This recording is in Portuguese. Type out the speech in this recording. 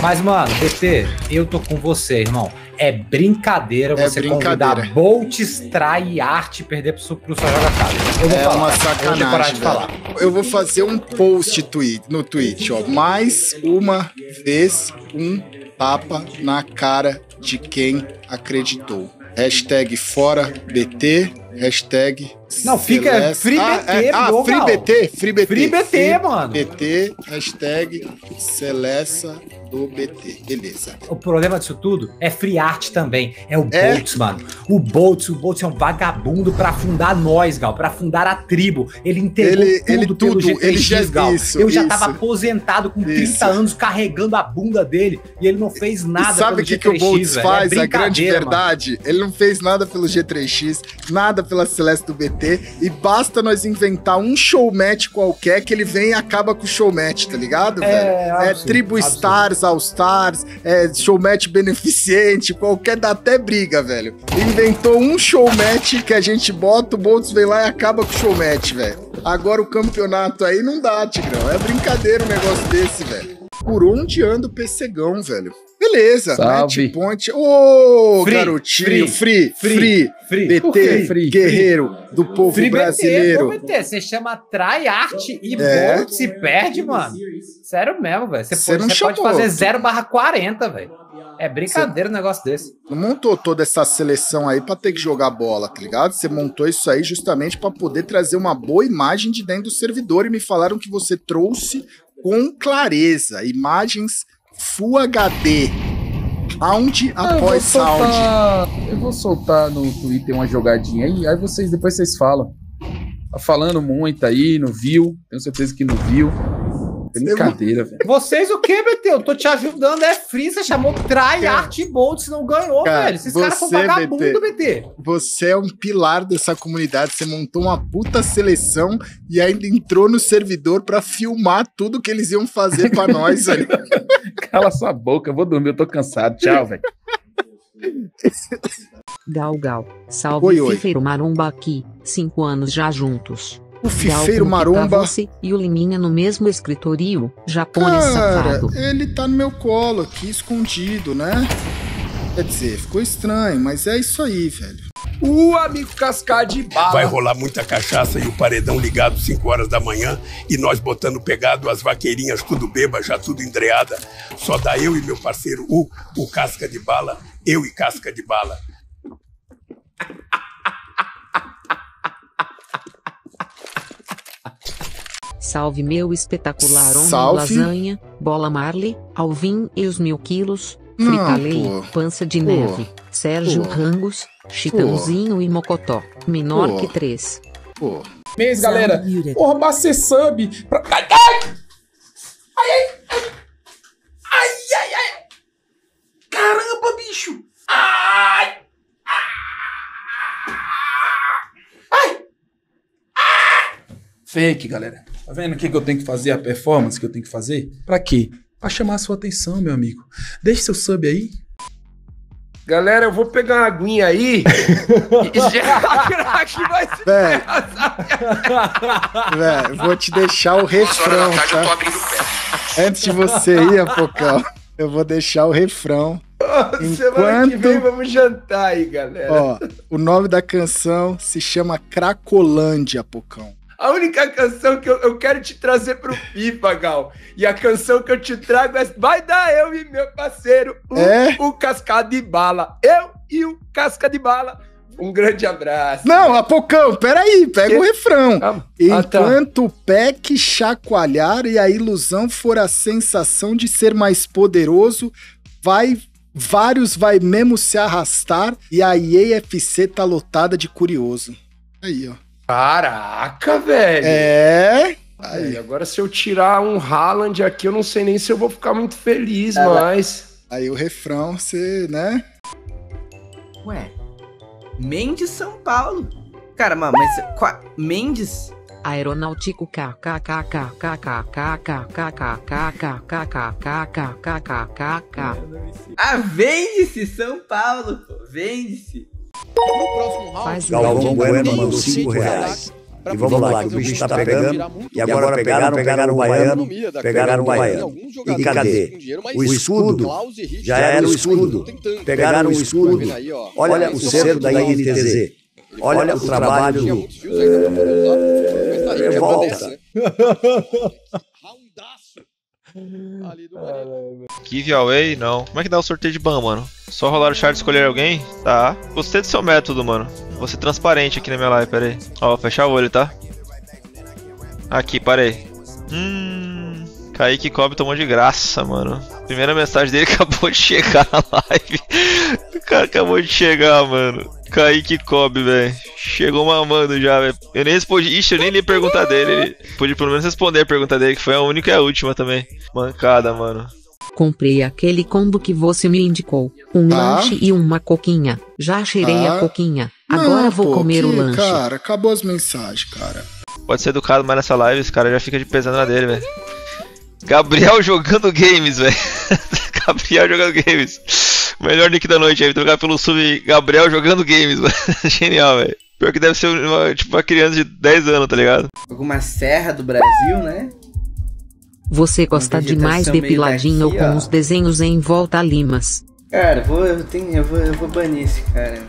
Mas, mano, BT, eu tô com você, irmão. É brincadeira É você brincadeira. convidar Boltz, Trai, Arte e perder pro, pro seu joga casa. Eu vou É falar. uma Eu vou sacanagem, de falar. Eu vou fazer um post tweet, no tweet, ó. Mais uma vez um tapa na cara de quem acreditou. Hashtag fora BT, hashtag Não, fica Celeste- Free ah, BT, é, ah. Free BT, Free BT. Free BT, mano. BT, hashtag Celessa do BT. Beleza. O problema disso tudo é free art também. É o É? Boltz, mano. O Boltz, o Boltz é um vagabundo pra fundar nós, Gal. Pra fundar a tribo. Ele entregou Ele- tudo ele pelo tudo, G3X, ele já- Gal. isso, Eu já isso. tava aposentado com 30 Isso. anos carregando a bunda dele e ele não fez nada e sabe o que, que o G3X, Boltz velho. faz? É a grande brincadeira, mano. verdade, ele não fez nada pelo G3X, nada pela Celeste do BT, e basta nós inventar um showmatch qualquer que ele vem e acaba com o showmatch, tá ligado, É, velho? É absurdo, Tribo absurdo. Stars, All Stars, é showmatch beneficente, qualquer, dá até briga, velho. Inventou um showmatch que a gente bota, o Boltz vem lá e acaba com o showmatch, velho. Agora o campeonato aí não dá, Tigrão. É brincadeira um negócio desse, velho. Por onde anda o PCgão, velho? Beleza, Salve. match point. Ô, Free, garotinho, free, free, free, free. BT, free? guerreiro do povo Free brasileiro. BT, pô, BT. Você chama Try Art e É. Boltz e perde, mano. Sério mesmo, velho. Você, pode, não você pode fazer 0 barra 40, velho. É brincadeira um negócio desse. Não montou toda essa seleção aí pra ter que jogar bola, tá ligado? Você montou isso aí justamente pra poder trazer uma boa imagem de dentro do servidor e me falaram que você trouxe com clareza imagens Full HD. Round Ah, após soltar, eu vou soltar no Twitter uma jogadinha aí, aí vocês depois vocês falam. Tá falando muito aí, não viu? Tenho certeza que não viu. Brincadeira, velho. Vocês o que, BT? Eu tô te ajudando, é free. Você chamou Try Art e Boltz, não ganhou, Cara, velho. Esses caras são vagabundo, BT. Você é um pilar dessa comunidade. Você montou uma puta seleção e ainda entrou no servidor pra filmar tudo que eles iam fazer pra nós, velho. Cala sua boca, eu vou dormir, eu tô cansado. Tchau, velho. Gal Gal, salve Oi, oi. Fifeiro Maromba aqui, cinco anos já juntos. O Fifeiro Maromba. você e o Liminha no mesmo escritorio, japonês safado. ele tá no meu colo aqui, escondido, né? Quer dizer, ficou estranho, mas é isso aí, velho. O amigo Cascar de bala. Vai rolar muita cachaça e o paredão ligado 5 horas da manhã e nós botando pegado as vaqueirinhas tudo beba, já tudo endreada. Só dá eu e meu parceiro U, o Casca de Bala, eu e Casca de Bala. Salve meu espetacular homem Salve. lasanha, bola Marley, Alvin e os mil quilos, Não, Fritalei, pô. pança de Pô. neve, Sérgio Pô. Rangos, Chitãozinho e Mocotó, menor Pô. que três. Pô, Mês, galera. Porra, basta ser sub. Pra... Ai, ai! Ai, ai, ai! Ai, ai, ai! Caramba, bicho! Ai! Ai! Fake, galera. Tá vendo o que, que eu tenho que fazer? A performance que eu tenho que fazer? Pra quê? Pra chamar a sua atenção, meu amigo. Deixe seu sub aí. Galera, eu vou pegar uma aguinha aí. e já craque vai se velho, velho, vou te deixar o refrão, tá? Antes de você ir, Apocão, eu vou deixar o refrão. Semana que Enquanto- vem vamos jantar aí, galera. Ó, o nome da canção se chama Cracolândia, Apocão. A única canção que eu, eu quero te trazer pro FIFA, Gal. E a canção que eu te trago é Vai dar eu e meu parceiro, o, É? o Casca de Bala. Eu e o Casca de Bala. Um grande abraço. Não, Apocão, peraí, pega o refrão. Ah, ah, tá. Enquanto o PEC chacoalhar e a ilusão for a sensação de ser mais poderoso, vai vários vai mesmo se arrastar e a IEFC tá lotada de curioso. Aí, ó. Caraca, velho. É. Aí, Aí, agora se eu tirar um Haaland aqui, eu não sei nem se eu vou ficar muito feliz, mas. aí o refrão, você, né? Ué, Mendes São Paulo. Cara, mano, mas qua- Mendes? Aeronáutico no próximo round, Galvão Bueno mandou 5 reais. E vamos lá, que o bicho está pegando. E agora pegaram, pegaram o baiano, pegaram o baiano. E cadê? O escudo já era o escudo. Pegaram o escudo. Olha o cedo da INTZ. Olha o trabalho do. Revolta. Roundaço. Giveaway? Não. Como é que dá o sorteio de ban, mano? Só rolar o chart e escolher alguém? Tá. Gostei do seu método, mano. Vou ser transparente aqui na minha live, pera aí. Ó, fechar o olho, tá? Aqui, parei. Hum. Kaique Cobb tomou de graça, mano. Primeira mensagem dele acabou de chegar na live. O cara acabou de chegar, mano. Kaique Cobb, velho. Chegou mamando já, velho. Eu nem respondi. Ixi, eu nem li a pergunta dele. Ele pude pelo menos responder a pergunta dele, que foi a única e a última também. Mancada, mano. Comprei aquele combo que você me indicou. Um Ah. lanche e uma coquinha. Já cheirei Ah. a coquinha. Agora Não, vou pô, comer o que- lanche. Cara, acabou as mensagens, cara. Pode ser educado mais nessa live, esse cara já fica de pesando na dele, velho. Gabriel jogando games, velho. Gabriel jogando games. Melhor nick da noite aí, trocar pelo sub Gabriel jogando games, mano. Genial, velho. Pior que deve ser uma, tipo uma criança de 10 anos, tá ligado? Alguma serra do Brasil, né? Você gosta de mais depiladinho daqui, com ó. os desenhos em volta limas. Cara, vou, eu, tenho, eu, vou, eu vou banir esse cara.